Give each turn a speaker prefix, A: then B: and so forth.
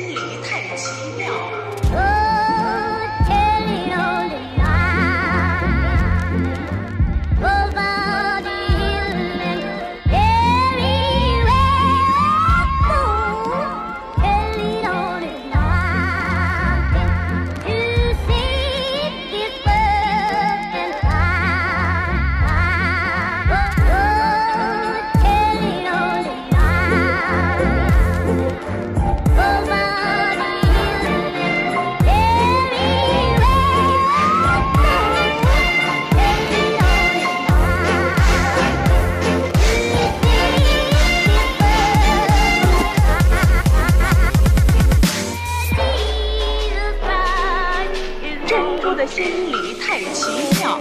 A: 真理太奇妙。天理太奇妙。